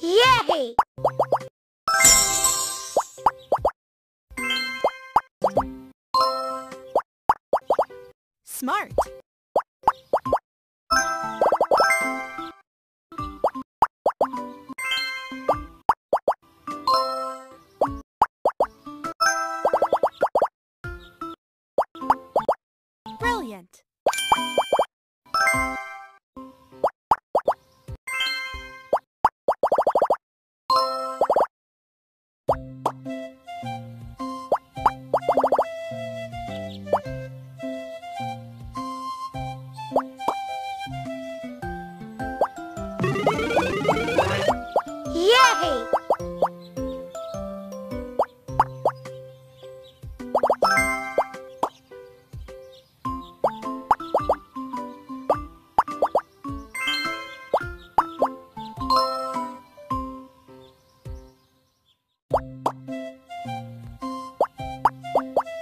Yay!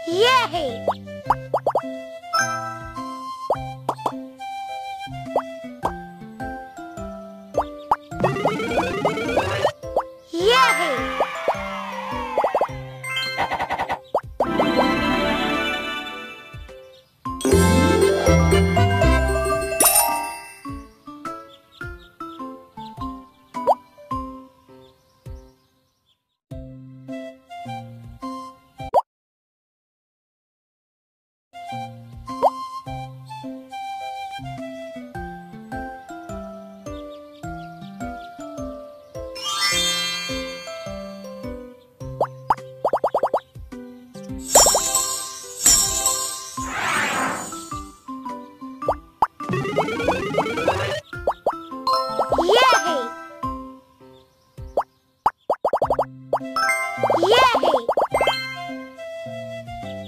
Yay!